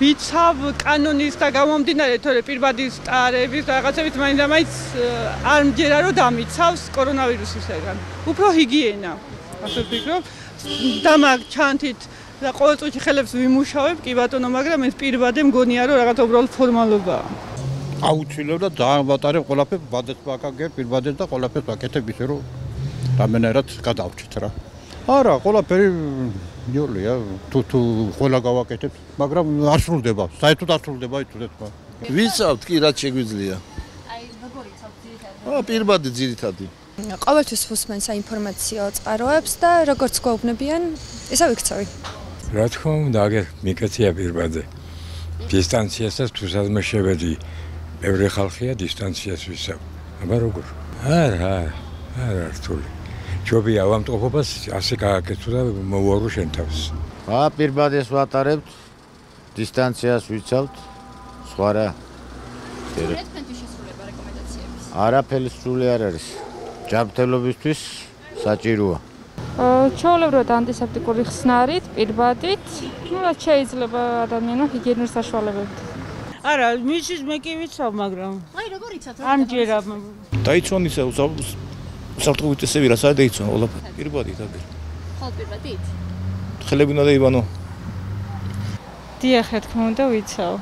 ვიცავ კანონის და გამომდინარე თორე პირბადის სტარების რაღაცებით მაინც და მაინც არ მჯერა რომ დამიცავს კორონავირუსისგან. უფრო ჰიგიენა. ასე ვფიქრობ. და მაგ ჩანთით და ყოველ წუთში ხელებს ვიმუშავებ, კი ბატონო, მაგრამ ეს პირბადე მგონია რომ რაღაც უბრალოდ ფორმალობაა. აუცილებლად დაავატარებ ყველაფერს, ბადეთ ვაკაგე, პირბადეთ და ყველაფერს ვაკეთებ ისე რომ რამენერად გადავჭით რა. არა, ყველაფერი იოლია, თუ თუ ყველა გავაკეთებ, მაგრამ არ სრულდება, საერთოდ არ სრულდება ის თქმა. ვიცავთ კი რაც შეგვიძლია. აი, როგორ იცავთ ძირითადად? აა, პირბადი ძირითადი. ყოველთვის ფუსმენს ინფორმაციო წყაროებს და როგორც გვეუბნებიან, ისა ვიქცევი. რა თქმა უნდა, აგერ მიკეთია პირბადე. დისტანციასაც თუ სადმე შევედი, ბევრი ხალხია დისტანციას ვისავ. აბა როგორ? არა, არა რთული. ჯობი ავამტყოფობას ასე გააკეთო და მოვარო შენ თავს. ა პირბადეს ვატარებთ, დისტანციას ვიცავთ, სხვა რა. არაფერი სრული არ არის. ჯანმრთელობისთვის საჭიროა. ჩაოლებროთ ანტისეპტიკური ხსნარით, პირბადით, ну, რაც შეიძლება ადამიანო ჰიგიენურ საშუალებებით. არა, მისის მე კი ვიცავ, მაგრამ აი, როგორ იცავთ? არ მჯერა. დაიცვან ისე უსაფრთხოებით ესე ვირა საერთოდ დაიცვან ყველაფერი. პირბადით აგერ. ხოლ პირბადით? ხელები უნდა დაიბანო. დიახ, რა თქმა უნდა, ვიცავ.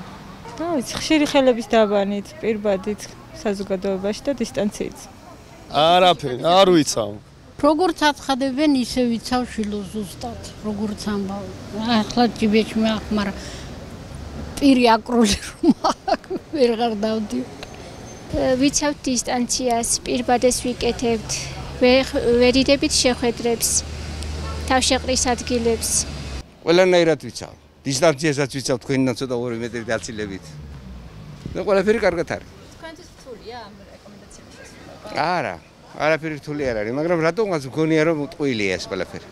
ну, ვიცი, ხშირი ხელების დაბანით, პირბადით, საზოგადოებაში და დისტანციით. არაფერი, არ ვიცავ. როგორც აცხადებენ, ისე ვიცავ შილო ზუსტად, როგორც ამბავ. ახლა ჯიბეჭ მე ახმარა პირი აკრული რომ ვეღარ დავდი. ვიცავ დისტანციას, პირბადეს ვიკეთებთ. ვერიდებით შეხვედრებს, თავშეყრის ადგილებს. ყველანაირად ვიცავ. დისტანციასაც ვიცავ თქვენიდან ცოტა 2 მეტრი დაცილებით. და ყველაფერი კარგად არის. თქვენთვის რთულია ამ რეკომენდაციებში? არა, არაფერი რთული არ არის, მაგრამ რატომღაც მგონია რომ ტყუილია ეს ყველაფერი.